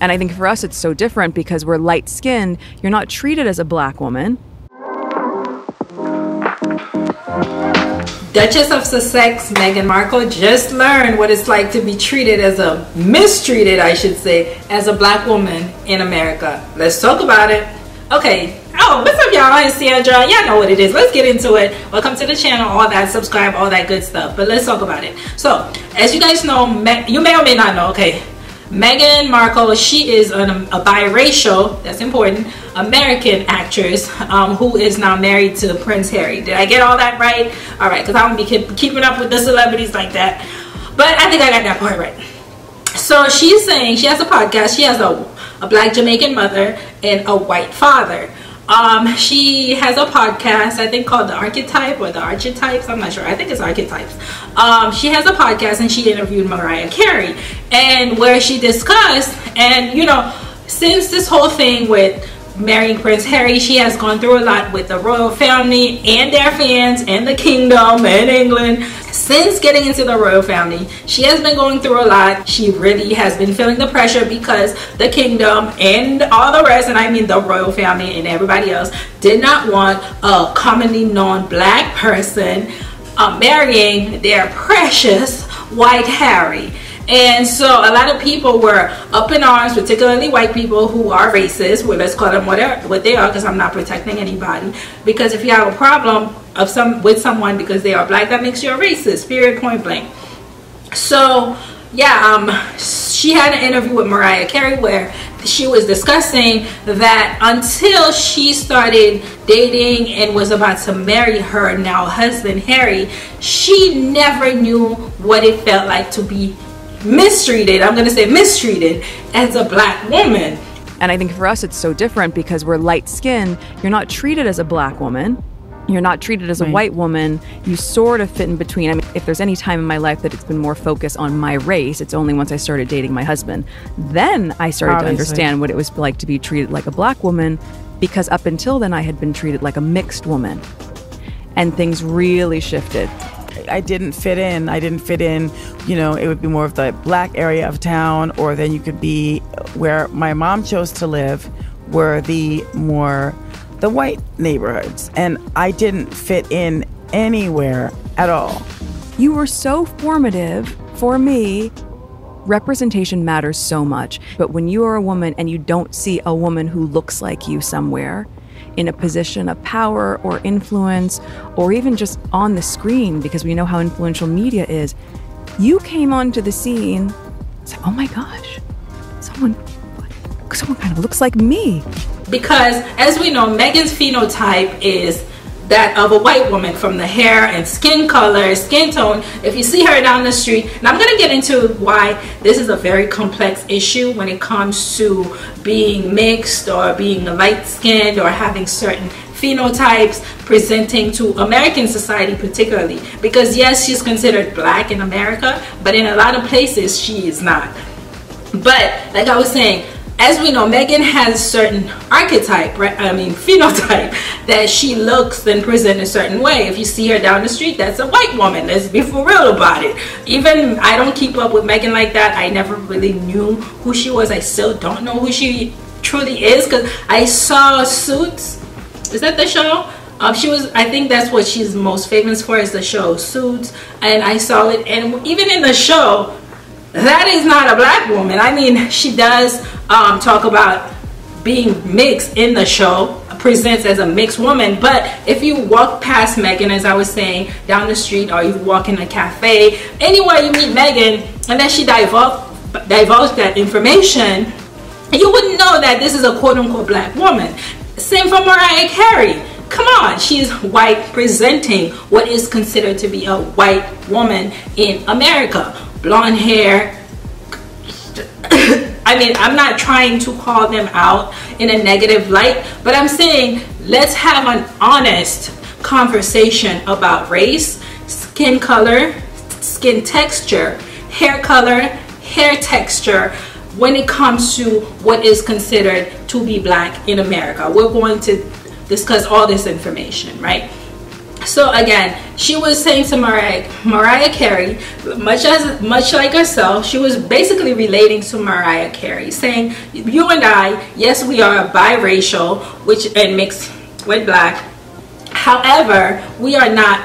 And I think for us, it's so different because we're light skinned. You're not treated as a black woman. Duchess of Sussex, Meghan Markle, just learned what it's like to be treated as a mistreated, I should say, as a black woman in America. Let's talk about it. Okay. Oh, what's up, y'all? It's Sandra. Y'all know what it is. Let's get into it. Welcome to the channel. All that, subscribe, all that good stuff. But let's talk about it. So, as you guys know, you may or may not know. Okay, Meghan Markle, she is an, a biracial, that's important, American actress um, who is now married to Prince Harry. Did I get all that right? All right, because I don't be keep, keeping up with the celebrities like that. But I think I got that part right. So she's saying she has a podcast. She has a, a black Jamaican mother and a white father. Um, she has a podcast, I think called The Archetype or The Archetypes. I'm not sure. I think it's Archetypes. Um, she has a podcast and she interviewed Mariah Carey, and where she discussed, and you know, since this whole thing with marrying Prince Harry, she has gone through a lot with the royal family and their fans and the kingdom and England. Since getting into the royal family, she has been going through a lot. She really has been feeling the pressure because the kingdom and all the rest, and I mean the royal family and everybody else, did not want a commonly known black person uh, marrying their precious white Harry. And so a lot of people were up in arms, particularly white people who are racist. Well, let's call them whatever what they are, because I'm not protecting anybody. Because if you have a problem of some with someone because they are black, that makes you a racist. Period. Point blank. So yeah, um, she had an interview with Mariah Carey where she was discussing that until she started dating and was about to marry her now husband Harry, she never knew what it felt like to be mistreated, I'm going to say mistreated as a black woman. And I think for us, it's so different because we're light skinned. You're not treated as a black woman. You're not treated as a right. white woman. You sort of fit in between. I mean, if there's any time in my life that it's been more focused on my race, it's only once I started dating my husband. Then I started Obviously. to understand what it was like to be treated like a black woman because up until then I had been treated like a mixed woman. And things really shifted. I didn't fit in. I didn't fit in, you know, it would be more of the black area of town, or then you could be where my mom chose to live, were the more the white neighborhoods. And I didn't fit in anywhere at all. You were so formative for me. Representation matters so much. But when you are a woman and you don't see a woman who looks like you somewhere, in a position of power or influence, or even just on the screen, because we know how influential media is, you came onto the scene. It's like, oh my gosh, someone, someone kind of looks like me. Because as we know, Meghan's phenotype is that of a white woman from the hair and skin color, skin tone. If you see her down the street, and I'm going to get into why this is a very complex issue when it comes to being mixed or being light skinned or having certain phenotypes presenting to American society particularly because yes she's considered black in America but in a lot of places she is not but like I was saying as we know, Meghan has certain archetype, right? I mean, phenotype that she looks and presents a certain way. If you see her down the street, that's a white woman. Let's be for real about it. Even I don't keep up with Meghan like that. I never really knew who she was. I still don't know who she truly is because I saw Suits. Is that the show? Um, she was, I think that's what she's most famous for is the show Suits. And I saw it, and even in the show, that is not a black woman. I mean, she does um, talk about being mixed in the show, presents as a mixed woman. But if you walk past Meghan, as I was saying, down the street, or you walk in a cafe, anywhere you meet Meghan, and then she divulge, divulge that information, you wouldn't know that this is a quote unquote black woman. Same for Mariah Carey. Come on, she's white presenting what is considered to be a white woman in America blonde hair. I mean, I'm not trying to call them out in a negative light, but I'm saying let's have an honest conversation about race, skin color, skin texture, hair color, hair texture when it comes to what is considered to be black in America. We're going to discuss all this information, right? So again, she was saying to Mariah, Mariah Carey, much as much like herself, she was basically relating to Mariah Carey, saying, "You and I, yes, we are biracial, which and mixed with black. However, we are not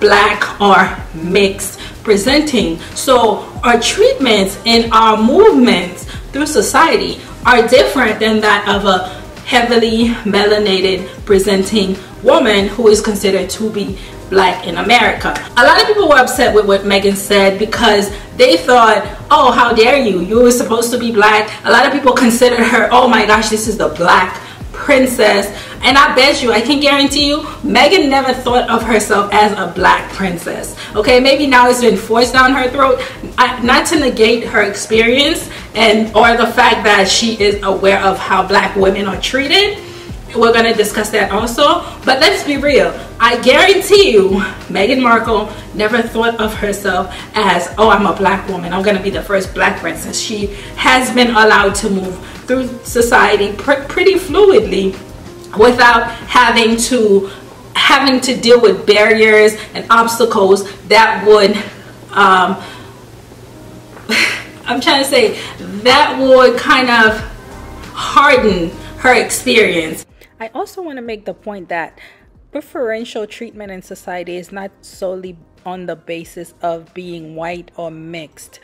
black or mixed presenting. So our treatments and our movements through society are different than that of a heavily melanated presenting woman who is considered to be black in America. A lot of people were upset with what Meghan said because they thought, oh, how dare you? You were supposed to be black. A lot of people considered her, oh my gosh, this is the black princess. And I bet you, I can guarantee you, Meghan never thought of herself as a black princess. Okay, maybe now it's been forced down her throat. I, not to negate her experience and or the fact that she is aware of how black women are treated. We're gonna discuss that also. But let's be real. I guarantee you, Meghan Markle never thought of herself as, oh, I'm a black woman. I'm gonna be the first black princess. She has been allowed to move through society pr pretty fluidly without having to having to deal with barriers and obstacles that would um, I'm trying to say that would kind of harden her experience. I also want to make the point that preferential treatment in society is not solely on the basis of being white or mixed.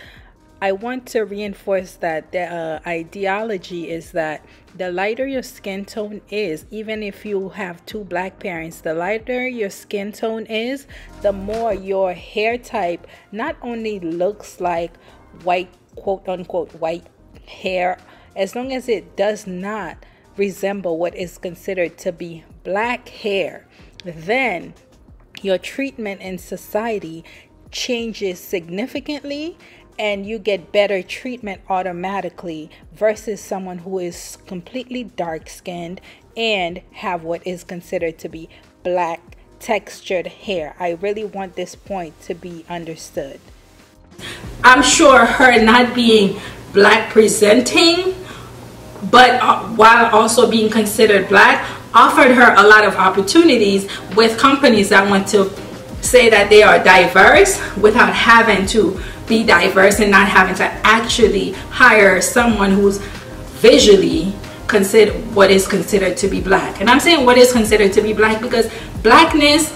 I want to reinforce that the uh, ideology is that the lighter your skin tone is, even if you have two black parents, the lighter your skin tone is, the more your hair type not only looks like white, quote unquote, white hair, as long as it does not resemble what is considered to be black hair, then your treatment in society changes significantly and you get better treatment automatically versus someone who is completely dark skinned and have what is considered to be black textured hair. I really want this point to be understood. I'm sure her not being black presenting but uh, while also being considered black offered her a lot of opportunities with companies that want to say that they are diverse without having to be diverse and not having to actually hire someone who's visually consider what is considered to be black. And I'm saying what is considered to be black because blackness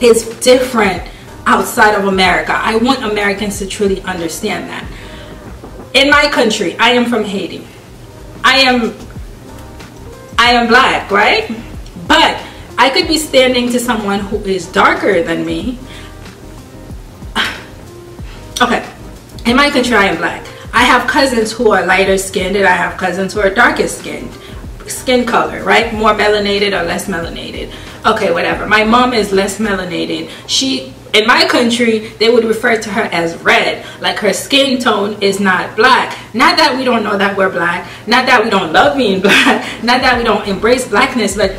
is different outside of America. I want Americans to truly understand that. In my country, I am from Haiti. I am I am black, right? But I could be standing to someone who is darker than me Okay, in my country, I am black. I have cousins who are lighter skinned and I have cousins who are darker skinned. Skin color, right? More melanated or less melanated. Okay, whatever. My mom is less melanated. She, in my country, they would refer to her as red. Like her skin tone is not black. Not that we don't know that we're black. Not that we don't love being black. Not that we don't embrace blackness, but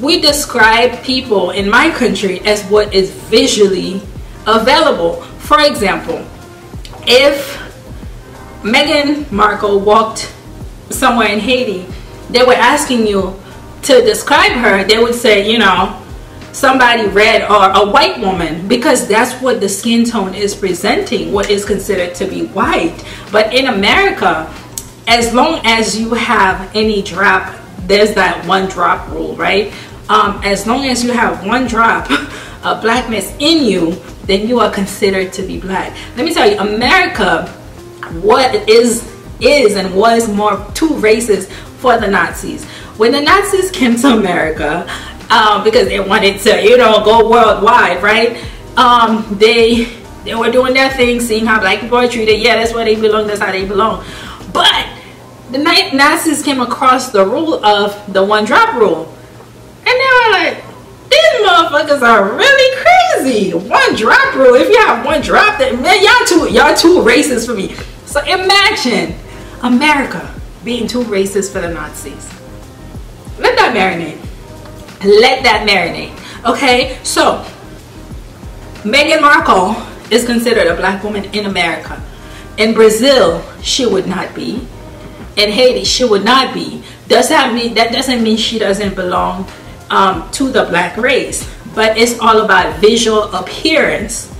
we describe people in my country as what is visually available. For example, if Meghan Markle walked somewhere in Haiti, they were asking you to describe her, they would say, you know, somebody red or a white woman because that's what the skin tone is presenting, what is considered to be white. But in America, as long as you have any drop, there's that one drop rule, right? Um, as long as you have one drop of blackness in you, then you are considered to be black. Let me tell you, America, what is is and was more two races for the Nazis. When the Nazis came to America, um, because they wanted to, you know, go worldwide, right? Um, they they were doing their thing, seeing how black people are treated. Yeah, that's where they belong. That's how they belong. But the Nazis came across the rule of the one drop rule, and they were like, these motherfuckers are really crazy. One drop rule. If you have one drop, that man, y'all too, y'all too racist for me. So imagine America being too racist for the Nazis. Let that marinate. Let that marinate. Okay, so Meghan Markle is considered a black woman in America. In Brazil, she would not be. In Haiti, she would not be. Does that mean that doesn't mean she doesn't belong um, to the black race. but it's all about visual appearance.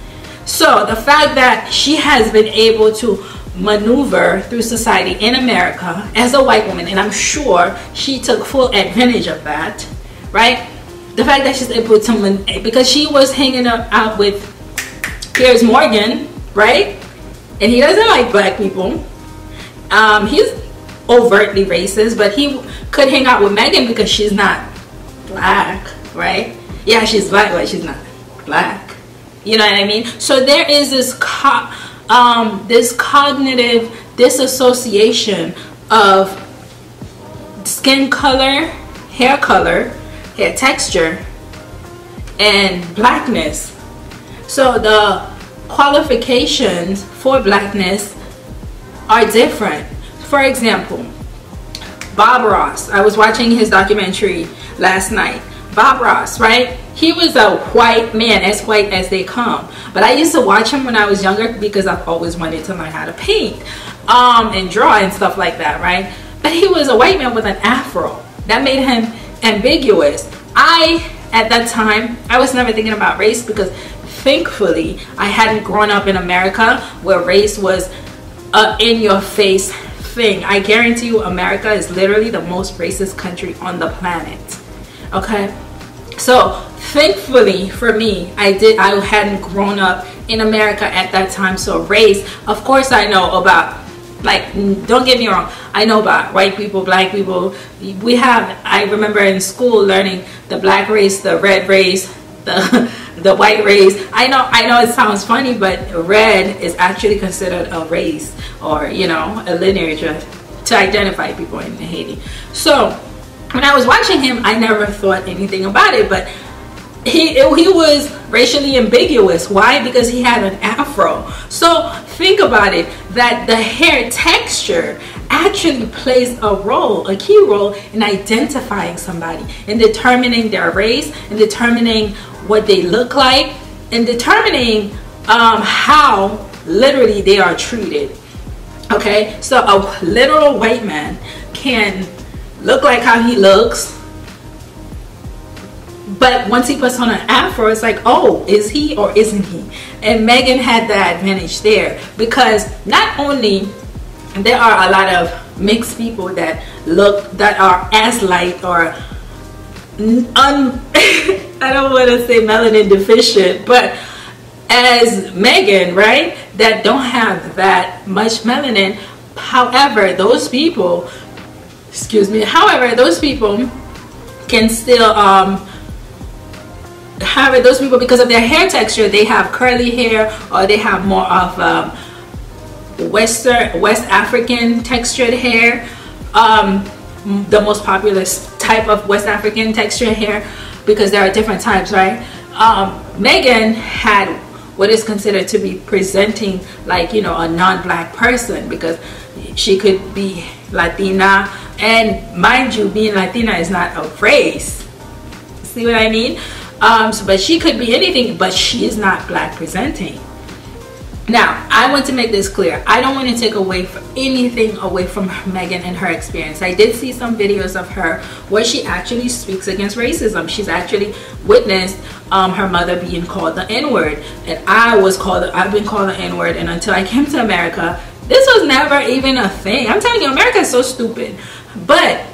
So the fact that she has been able to maneuver through society in America as a white woman, and I'm sure she took full advantage of that, right? The fact that she's able to, because she was hanging out with Piers Morgan, right? And he doesn't like black people. Um, he's overtly racist, but he could hang out with Meghan because she's not black, right? Yeah, she's black, but she's not black. You know what I mean? So there is this co um, this cognitive disassociation of skin color, hair color, texture, and blackness. So the qualifications for blackness are different. For example, Bob Ross. I was watching his documentary last night. Bob Ross, right? He was a white man, as white as they come. But I used to watch him when I was younger because I've always wanted to learn how to paint um, and draw and stuff like that, right? But he was a white man with an afro. That made him ambiguous. I, at that time, I was never thinking about race because thankfully I hadn't grown up in America where race was a in your face thing. I guarantee you America is literally the most racist country on the planet. Okay? So thankfully for me, I did I hadn't grown up in America at that time. So race, of course I know about like don't get me wrong i know about white people black people. We have i remember in school learning the black race the red race the the white race. I know i know it sounds funny but red is actually considered a race or you know a lineage to identify people in haiti. So when i was watching him i never thought anything about it but he he was racially ambiguous. Why? Because he had an afro. So think about it that the hair texture actually plays a role a key role in identifying somebody in determining their race in determining what they look like in determining um, how literally they are treated. Okay? So a literal white man can look like how he looks but once he puts on an afro, it's like, oh, is he or isn't he? And Meghan had that advantage there because not only there are a lot of mixed people that look that are as light or un I don't want to say melanin deficient, but as Meghan, right, that don't have that much melanin. However, those people, excuse me, however, those people can still um, However, those people, because of their hair texture, they have curly hair or they have more of um, Western, West African textured hair. Um, the most popular type of West African textured hair because there are different types, right? Um, Meghan had what is considered to be presenting like, you know, a non-black person because she could be Latina and mind you, being Latina is not a race. See what I mean? Um, so, but she could be anything, but she is not black presenting. Now, I want to make this clear. I don't want to take away anything away from Meghan and her experience. I did see some videos of her where she actually speaks against racism. She's actually witnessed um, her mother being called the N-word. And I was called, I've been called the N-word. And until I came to America, this was never even a thing. I'm telling you, America is so stupid. But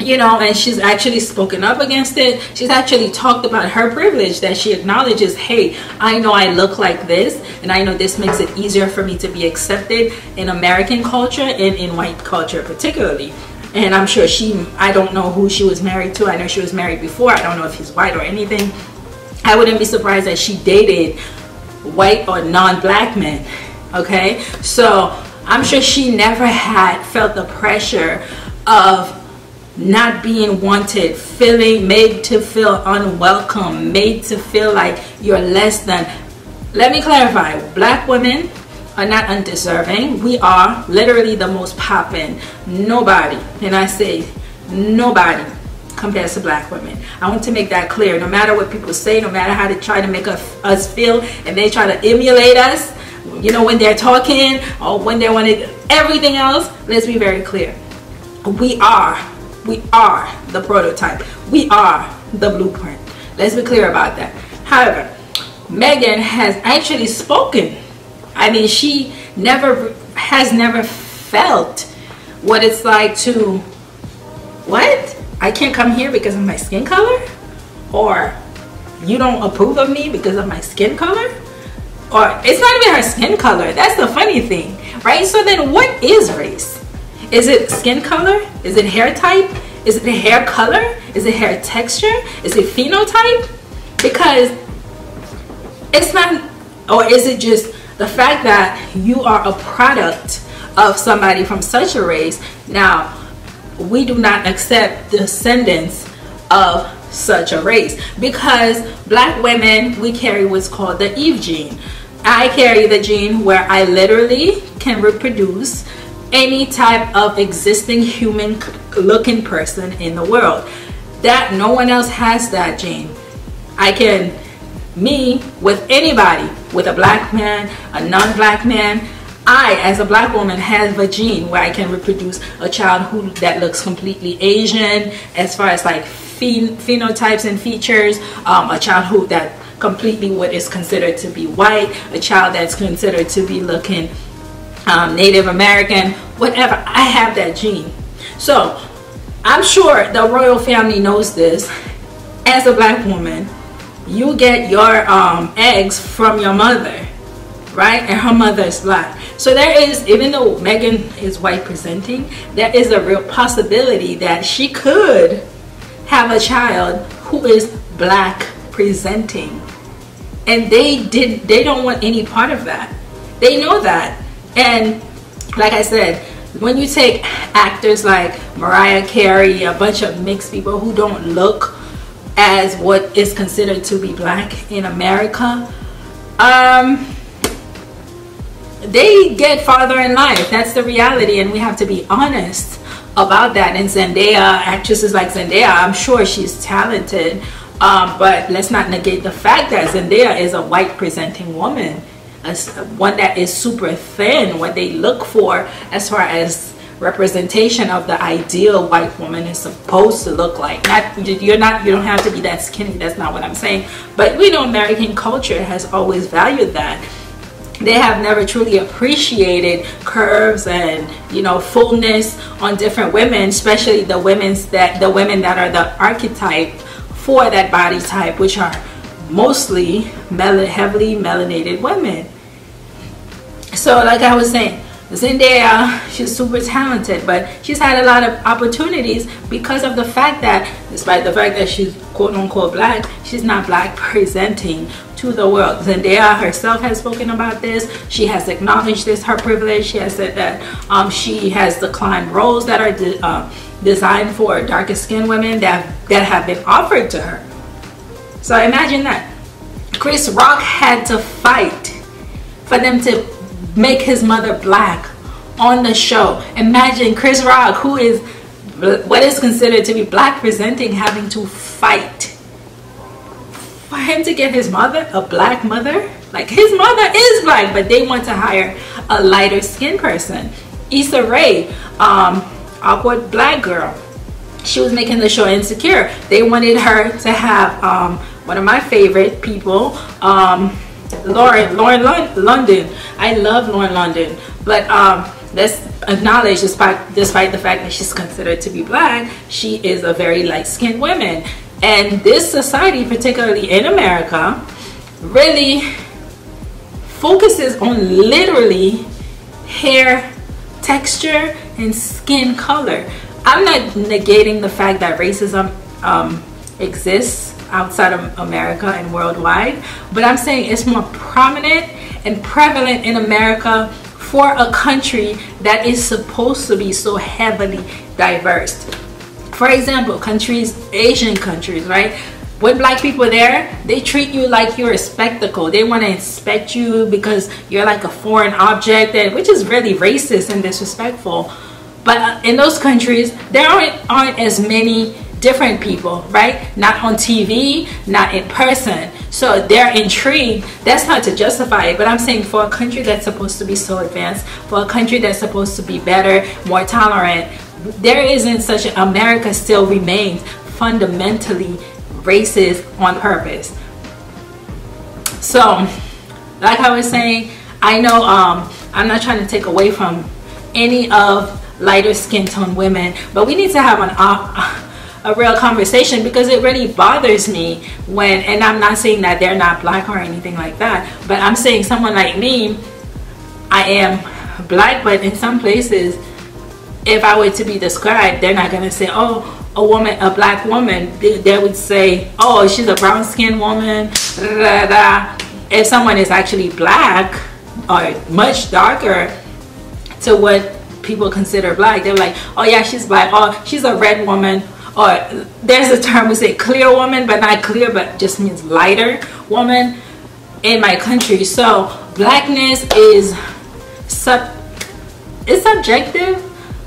you know, and she's actually spoken up against it. She's actually talked about her privilege that she acknowledges, hey, I know I look like this, and I know this makes it easier for me to be accepted in American culture and in white culture particularly. And I'm sure she, I don't know who she was married to. I know she was married before. I don't know if he's white or anything. I wouldn't be surprised that she dated white or non-black men. Okay, so I'm sure she never had felt the pressure of not being wanted, feeling made to feel unwelcome, made to feel like you're less than. Let me clarify black women are not undeserving. We are literally the most popping. Nobody, and I say nobody compares to black women. I want to make that clear. No matter what people say, no matter how they try to make us, feel, and they try to emulate us, you know, when they're talking or when they want to, everything else, let's be very clear. We are we are the prototype. We are the blueprint. Let's be clear about that. However, Meghan has actually spoken. I mean, she never has never felt what it's like to what? I can't come here because of my skin color? Or you don't approve of me because of my skin color? Or it's not even her skin color. That's the funny thing, right? So then what is race? Is it skin color? Is it hair type? Is it hair color? Is it hair texture? Is it phenotype? Because it's not, or is it just the fact that you are a product of somebody from such a race? Now, we do not accept descendants of such a race because black women we carry what's called the Eve gene. I carry the gene where I literally can reproduce any type of existing human looking person in the world. That no one else has that gene. I can me with anybody, with a black man, a non-black man, I, as a black woman, have a gene where I can reproduce a child who that looks completely Asian, as far as like phen phenotypes and features. Um, a child who that completely what is considered to be white, a child that's considered to be looking um, Native American, whatever. I have that gene. So I'm sure the royal family knows this. As a black woman, you get your um, eggs from your mother, right? And her mother is black. So there is, even though Meghan is white presenting, there is a real possibility that she could have a child who is black presenting. And they did they don't want any part of that. They know that. And like I said, when you take actors like Mariah Carey, a bunch of mixed people who don't look as what is considered to be black in America, um, they get farther in life. That's the reality, and we have to be honest about that. And Zendaya, actresses like Zendaya, I'm sure she's talented, um, but let's not negate the fact that Zendaya is a white presenting woman, as one that is super thin. What they look for as far as representation of the ideal white woman is supposed to look like. Not you're not you don't have to be that skinny. That's not what I'm saying. But we know American culture has always valued that they have never truly appreciated curves and you know fullness on different women especially the women's that the women that are the archetype for that body type which are mostly mel heavily melanated women so like i was saying Zendaya, she's super talented, but she's had a lot of opportunities because of the fact that, despite the fact that she's quote unquote black, she's not black presenting to the world. Zendaya herself has spoken about this. She has acknowledged this, her privilege. She has said that um, she has declined roles that are de uh, designed for darker skinned women that, that have been offered to her. So imagine that. Chris Rock had to fight for them to make his mother black on the show. Imagine Chris Rock, who is what is considered to be black presenting, having to fight for him to get his mother, a black mother. Like his mother is black, but they want to hire a lighter skinned person. Issa Rae, um, awkward black girl. She was making the show Insecure. They wanted her to have um, one of my favorite people, um, Lauren, Lauren London. I love Lauren London, but um, let's acknowledge, despite despite the fact that she's considered to be black, she is a very light-skinned woman, and this society, particularly in America, really focuses on literally hair texture and skin color. I'm not negating the fact that racism um, exists outside of America and worldwide, but I'm saying it's more prominent and prevalent in America for a country that is supposed to be so heavily diverse. For example, countries, Asian countries, right? When black people there, they treat you like you're a spectacle. They want to inspect you because you're like a foreign object, and which is really racist and disrespectful. But uh, in those countries, there aren't, aren't as many different people, right? Not on TV, not in person. So they're intrigued. That's not to justify it, but I'm saying for a country that's supposed to be so advanced, for a country that's supposed to be better, more tolerant, there isn't such America still remains fundamentally racist on purpose. So, like I was saying, I know um, I'm not trying to take away from any of lighter skin tone women, but we need to have an uh, a real conversation because it really bothers me when, and I'm not saying that they're not black or anything like that, but I'm saying someone like me, I am black, but in some places, if I were to be described, they're not gonna say, oh, a woman, a black woman, they, would say, oh, she's a brown skinned woman. Da, da, da. If someone is actually black or much darker to what people consider black, they're like, oh yeah, she's black. Oh, she's a red woman. Or there's a term we say clear woman, but not clear, but just means lighter woman in my country. So blackness is sub, it's subjective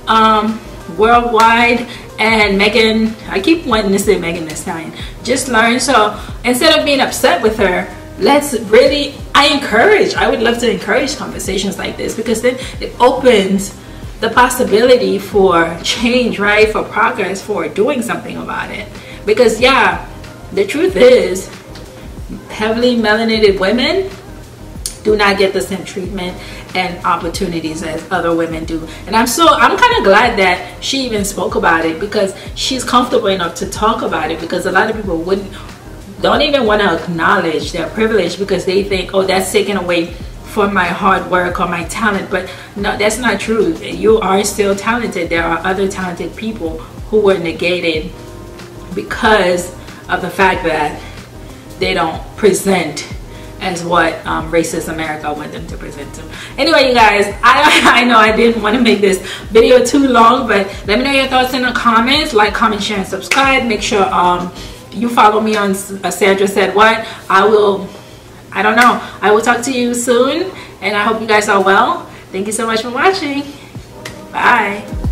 um, worldwide and Meghan, I keep wanting to say Megan Thee Stallion, just learn. So instead of being upset with her, let's really, I encourage, I would love to encourage conversations like this because then it opens the possibility for change, right? For progress, for doing something about it. Because yeah, the truth is, heavily melanated women do not get the same treatment and opportunities as other women do and i'm so i'm kind of glad that she even spoke about it because she's comfortable enough to talk about it because a lot of people wouldn't don't even want to acknowledge their privilege because they think oh that's taken away from my hard work or my talent but no that's not true you are still talented there are other talented people who were negated because of the fact that they don't present as what um, racist America want them to present to. Anyway, you guys, I, I know I didn't want to make this video too long, but let me know your thoughts in the comments. Like, comment, share, and subscribe. Make sure um, you follow me on uh, Sandra Said What. I will, I don't know, I will talk to you soon, and I hope you guys are well. Thank you so much for watching. Bye.